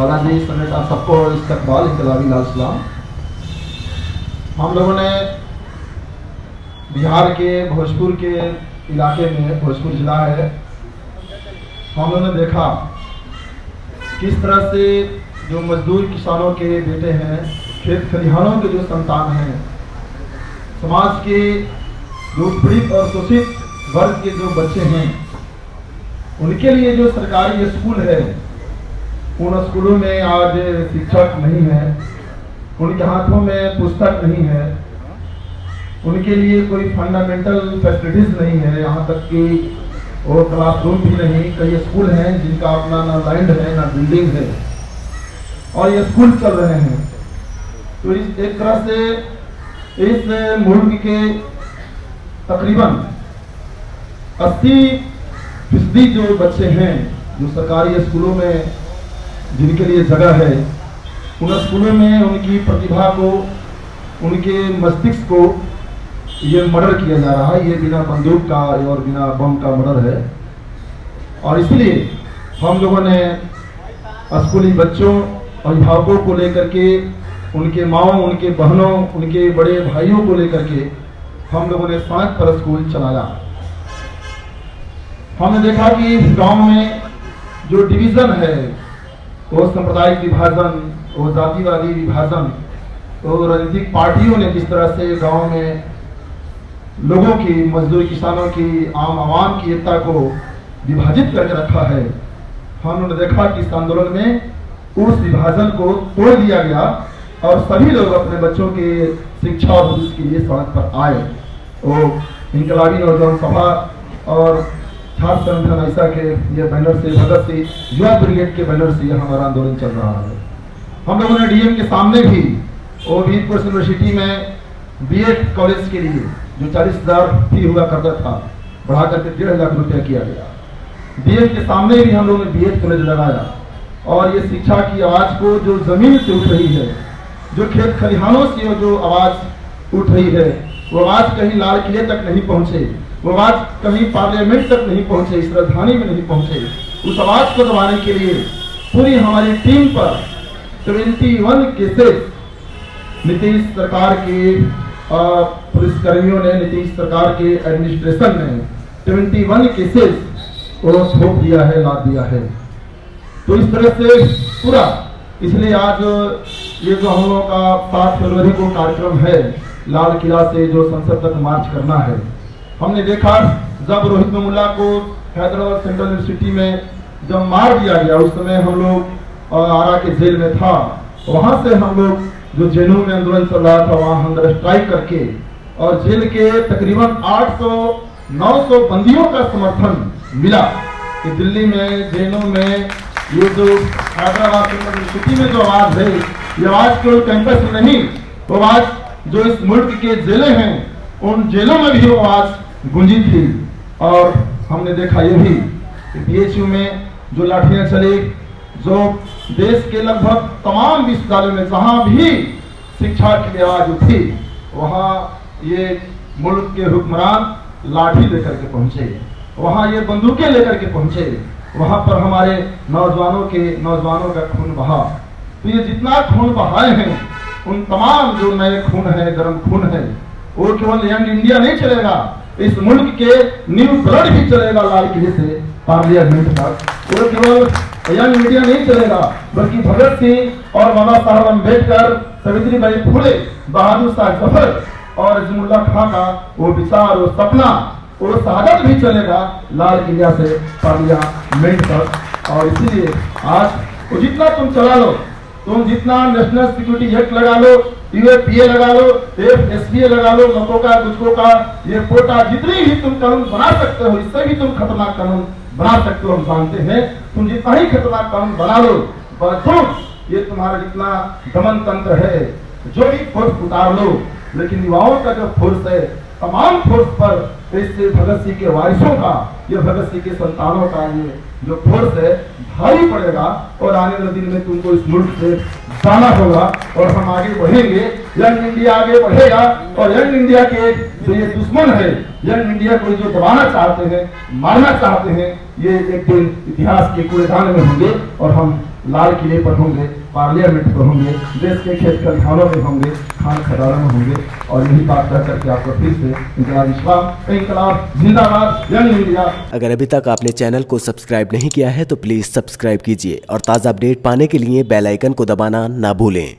बालाजी समेत आप सबको इस्तकबाल इनकलाबी सलाम। हम लोगों ने बिहार के, भोजपुर के इलाके में, भोजपुर जिला है, हम लोगों ने देखा किस तरह से जो मजदूर किसानों के बेटे हैं, खेत खलिहानों के जो संतान हैं, समाज के जो पीड़ित और शोषित वर्ग के जो बच्चे हैं, उनके लिए जो सरकारी स्कूल है उन स्कूलों में आज शिक्षक नहीं है, उनके हाथों में पुस्तक नहीं है, उनके लिए कोई फंडामेंटल फैसिलिटीज़ नहीं है, यहाँ तक कि वो क्लासरूम भी नहीं, कई स्कूल हैं जिनका अपना ना लैंड है, ना बिल्डिंग है, और ये स्कूल चल रहे हैं। तो इस एक तरह से इस मुल्क के तकरीबन 80 फ़ीसदी जो बच्चे हैं, जो सरकारी स्कूलों में जिनके लिए जगह है, उन स्कूलों में उनकी प्रतिभा को, उनके मस्तिष्क को ये मर्डर किया जा रहा है, ये बिना बंदूक का और बिना बम का मर्डर है। और इसलिए हम लोगों ने स्कूली बच्चों, अभिभावकों को लेकर के, उनके माओ, उनके बहनों, उनके बड़े भाइयों को लेकर के हम लोगों ने सड़क पर स्कूल चलाया। हमने देखा कि इस गाँव में जो डिवीज़न है वो सांप्रदायिक विभाजन वो जातिवादी विभाजन तो राजनीतिक पार्टियों ने जिस तरह से गाँव में लोगों की, मजदूर किसानों की, आम आवाम की एकता को विभाजित करके रखा है, हमने देखा कि इस आंदोलन में उस विभाजन को तोड़ दिया गया और सभी लोग अपने बच्चों के शिक्षा और भविष्य के लिए सड़क पर आए। वो इनकलाबी नौजवान सभा और छात्र संगठन ऐसा के ये बैनर से युवा ब्रिगेड के बैनर से हमारा आंदोलन चल रहा है। हम लोगों ने डीएम के सामने भी वीरपुर यूनिवर्सिटी में बीएड कॉलेज के लिए जो चालीस हज़ार फ़ी हुआ करता था, बढ़ा करके डेढ़ लाख रुपया किया गया। बीएड के सामने भी हम लोगों ने बीएड कॉलेज लगाया और ये शिक्षा की आवाज़ को जो ज़मीन से उठ रही है, जो खेत खलिहानों से जो आवाज़ उठ रही है, वो आवाज़ कहीं लाल किले तक नहीं पहुँचे। वो आवाज़ कहीं पार्लियामेंट तक नहीं पहुँचे इस राजधानी में नहीं पहुँचे। उस आवाज़ को दबाने के लिए पूरी हमारी टीम पर ट्वेंटी वन केसेस नीतीश सरकार के पुलिसकर्मियों ने, नीतीश सरकार के एडमिनिस्ट्रेशन ने ट्वेंटी वन केसेस को थोप दिया है, लाद दिया है। तो इस तरह से पूरा, इसलिए आज ये जो हम लोगों का सात फरवरी को कार्यक्रम है, लाल किला से जो संसद तक मार्च करना है हमने देखा जब रोहित मुल्ला को हैदराबाद सेंट्रल यूनिवर्सिटी में जब मार दिया गया, उस समय हम लोग आरा के जेल में था। वहाँ से हम लोग जो जेलों में आंदोलन चल रहा था, वहाँ हंगर स्ट्राइक करके, और जेल के तकरीबन 800 900 बंदियों का समर्थन मिला कि दिल्ली में जेलों में, ये जो हैदराबाद यूनिवर्सिटी में जो आवाज़ है, ये आवाज़ केवल कैंपस में नहीं, वो आवाज़ जो इस मुल्क के जेलें हैं, उन जेलों में भी वो आवाज़ गुंजी थी। और हमने देखा ये भी बीएचयू में जो लाठियाँ चली, जो देश के लगभग तमाम विश्वविद्यालयों में जहाँ भी शिक्षा की आवाज़ उठी, वहाँ ये मुल्क के हुक्मरान लाठी लेकर के पहुँचे। वहाँ ये बंदूकें लेकर के पहुँचे। वहाँ पर हमारे नौजवानों के, नौजवानों का खून बहा। तो ये जितना खून बहाए हैं, उन तमाम जो नए खून है, गर्म खून है, वो केवल यंग इंडिया नहीं चलेगा इस मुल्क के न्यू ब्लड भी चलेगा लाल किले से पार्लियामेंट तक वो केवल यंग इंडिया नहीं चलेगा, बल्कि भगत सिंह और बाबा साहब अंबेडकर सावित्री बाई फुले, बहादुर शाह ज़फ़र और जमुल्ला खां का वो विचार, वो सपना, वो शहादत भी चलेगा लाल किला से पार्लियामेंट तक और इसीलिए आज वो जितना तुम चला लो तुम जितना नेशनल सिक्योरिटी एक्ट लगा लो यूएपीए लगा लो एफ़ एस लगा लो मतों का कुछ का, ये कोटा जितनी भी तुम कानून बना सकते हो, इससे भी तुम खतरनाक कानून बना सकते हो, हम जानते हैं। तुम जितना ही खतरनाक कानून बना लो बावजूद ये तुम्हारा जितना दमन तंत्र है, जो भी फोर्स उतार लो। लेकिन युवाओं का जो फोर्स है तमाम फोर्स पर इस भगत सिंह के वारिसों का, ये भगत सिंह के संतानों का ये जो फोर्स है, भारी पड़ेगा और आने वाले दिन में तुमको इस मुल्क से जाना होगा और हम आगे बढ़ेंगे। यंग इंडिया आगे बढ़ेगा और यंग इंडिया के जो ये दुश्मन है, यंग इंडिया को जो दबाना चाहते हैं, मारना चाहते हैं ये एक दिन इतिहास के कूड़ेदान में होंगे और हम लाल किले पर होंगे, पार्लियामेंट पर होंगे, देश के खेत खलिहानों में होंगे, खान खदानों में होंगे और यही बात कह करके आपको फिर से इंकलाब इस्लाम इंकलाब जिंदाबाद यंग इंडिया। अगर अभी तक आपने चैनल को सब्सक्राइब नहीं किया है तो प्लीज़ सब्सक्राइब कीजिए और ताज़ा अपडेट पाने के लिए बेलाइकन को दबाना ना भूलें।